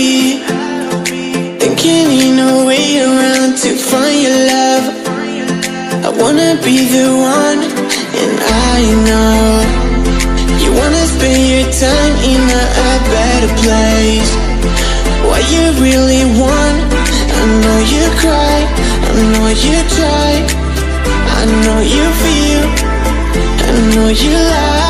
free. There can be no way around to find your love? I wanna be the one And I know You wanna spend your time in a, a better place. What you really want? I know you cry I know you try. I know you feel I know you lie.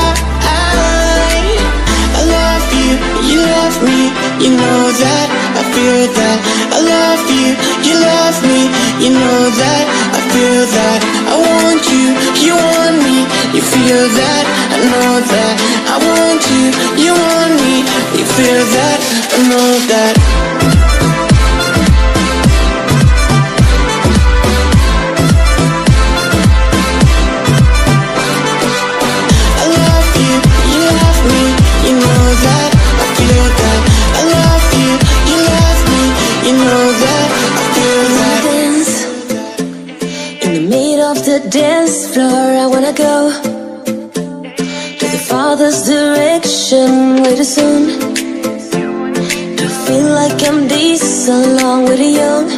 Feel that. I love you, you love me, you know that, I feel that. I want you, you want me, you feel that, I know that. I want you, you want me, you feel that, I know that. Dance floor. I wanna go to the farthest direction way too soon. To feel like I'm this along with the young.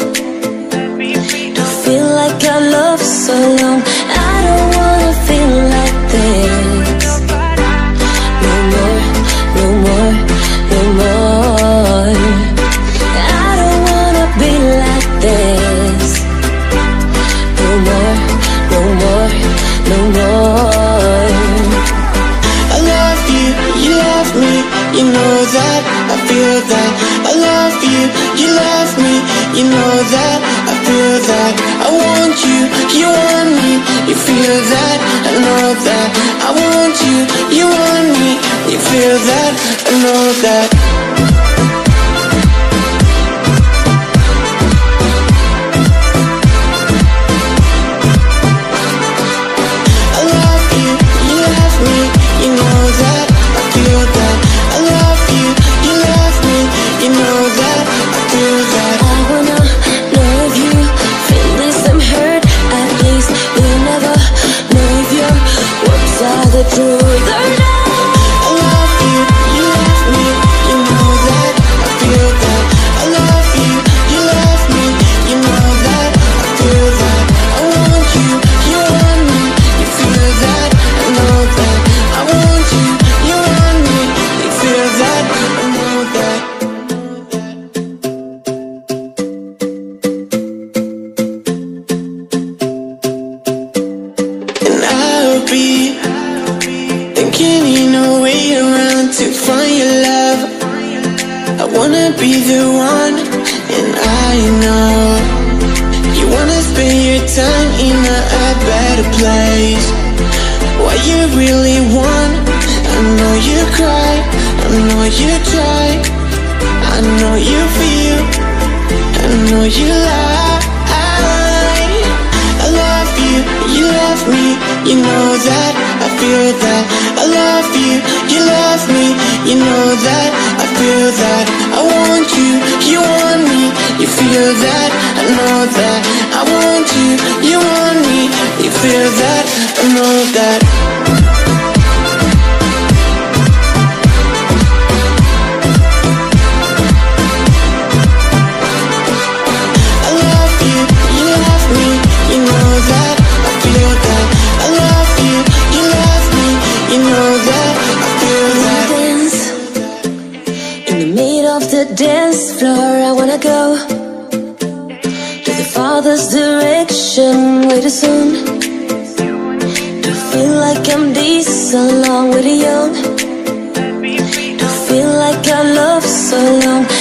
To feel like I love so long. No more. I love you, you love me, you know that, I feel that. I love you, you love me, you know that, I feel that. I want you, you want me, you feel that, I know that. I want you, you want me, you feel that, I know that. Thinking in a way around to find your love. I wanna be the one, and I know you wanna spend your time in a, a better place. What you really want, I know you cry, I know you try, I know you feel, I know you lie. I love you, you love me, you know that, feel that. I love you, you love me, you know that, I feel that. I want you, you want me, you feel that, I know that. I want you, you want me, you feel that, I know that. Farthest direction way too soon. To feel like I'm this along with the young. To feel like I love so long.